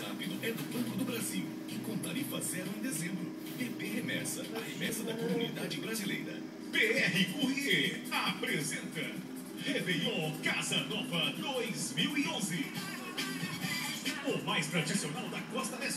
rápido é do Banco do Brasil, que com tarifa zero em dezembro. PP Remessa, a remessa da comunidade brasileira. BR Courier apresenta Réveillon Casa Nova 2011. O mais tradicional da Costa Leste.